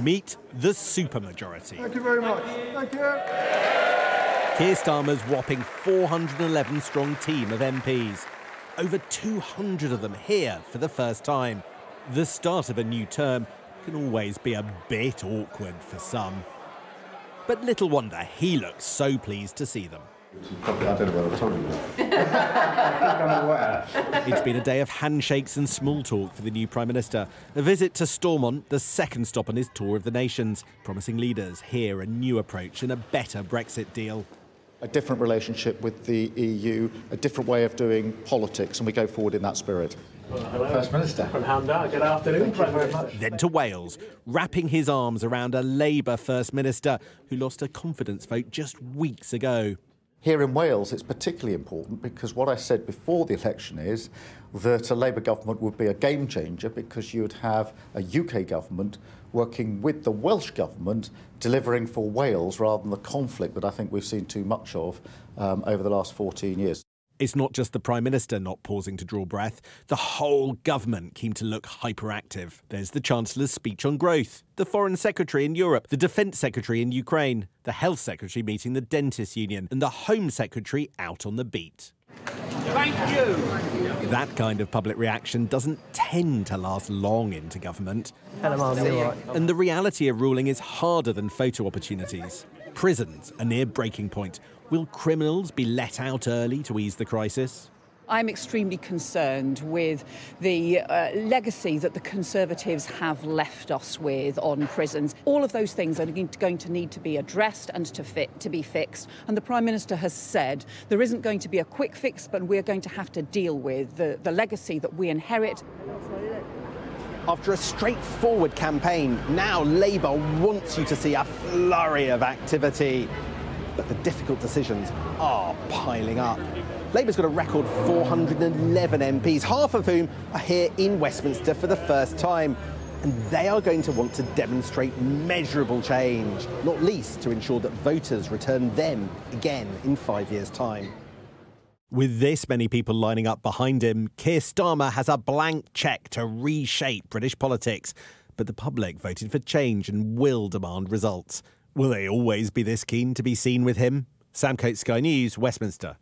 Meet the supermajority. Thank you very much. Thank you. Keir Starmer's whopping 411 strong team of MPs. Over 200 of them here for the first time. The start of a new term can always be a bit awkward for some. But little wonder he looks so pleased to see them. It's been a day of handshakes and small talk for the new Prime Minister. A visit to Stormont, the second stop on his tour of the nations, promising leaders here a new approach and a better Brexit deal. A different relationship with the EU, a different way of doing politics, and we go forward in that spirit. Hello, First Minister. From Hamdar. Good afternoon, Prime Minister. Then to Wales, wrapping his arms around a Labour First Minister who lost a confidence vote just weeks ago. Here in Wales, it's particularly important because what I said before the election is that a Labour government would be a game changer because you would have a UK government working with the Welsh government delivering for Wales rather than the conflict that I think we've seen too much of um, over the last 14 years. It's not just the Prime Minister not pausing to draw breath. The whole government came to look hyperactive. There's the Chancellor's speech on growth, the Foreign Secretary in Europe, the Defence Secretary in Ukraine, the Health Secretary meeting the Dentists Union, and the Home Secretary out on the beat. Thank you. That kind of public reaction doesn't tend to last long into government. And the reality of ruling is harder than photo opportunities. Prisons are near breaking point. Will criminals be let out early to ease the crisis? I'm extremely concerned with the uh, legacy that the Conservatives have left us with on prisons. All of those things are going to need to be addressed and to, fit, to be fixed. And the Prime Minister has said there isn't going to be a quick fix, but we're going to have to deal with the, the legacy that we inherit. After a straightforward campaign, now Labour wants you to see a flurry of activity. But the difficult decisions are piling up. Labour's got a record 411 MPs, half of whom are here in Westminster for the first time. And they are going to want to demonstrate measurable change, not least to ensure that voters return them again in five years' time. With this many people lining up behind him, Keir Starmer has a blank cheque to reshape British politics. But the public voted for change and will demand results. Will they always be this keen to be seen with him? Sam Coates, Sky News, Westminster.